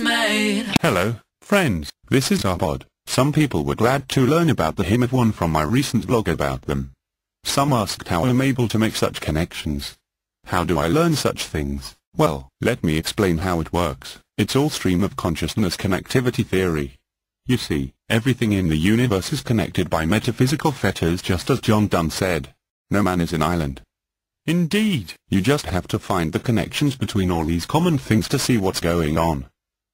made. Hello, friends, this is Zarbod. Some people were glad to learn about the hymn of one from my recent blog about them. Some asked how I'm able to make such connections. How do I learn such things? Well, let me explain how it works. It's all stream of consciousness connectivity theory. You see, everything in the universe is connected by metaphysical fetters just as John Donne said. No man is an island. Indeed, you just have to find the connections between all these common things to see what's going on.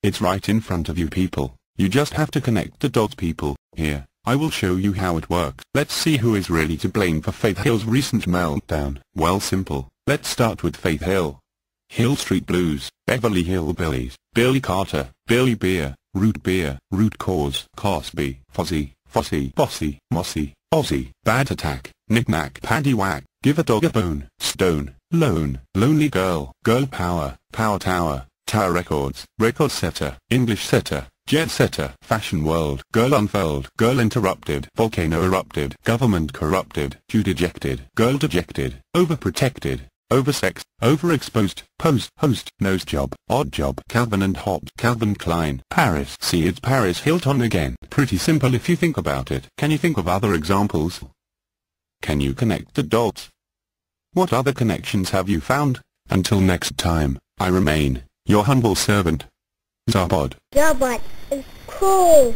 It's right in front of you people. You just have to connect the dots people. Here, I will show you how it works. Let's see who is really to blame for Faith Hill's recent meltdown. Well simple. Let's start with Faith Hill. Hill Street Blues, Beverly Hillbillies, Billy Carter, Billy Beer, Root Beer, Root Cause, Cosby, Fozzy, Fossy, Bossy, Mossy, Ozzy, Bad Attack, Knick-Knack, Paddy Whack, Give a Dog a Bone, Stone, Lone, Lonely Girl, Girl Power, Power Tower, Tower Records, Record Setter, English Setter, Jet Setter, Fashion World, Girl Unfurled, Girl Interrupted, Volcano Erupted, Government Corrupted, Jew Dejected, Girl Dejected, Overprotected, Oversexed, Overexposed, Post, Host, Nose Job, Odd Job, Calvin and Hobbes, Calvin Klein, Paris. See it's Paris Hilton again. Pretty simple if you think about it. Can you think of other examples? Can you connect the dots? What other connections have you found? Until next time, I remain, your humble servant, Zarbod. Robot is cool.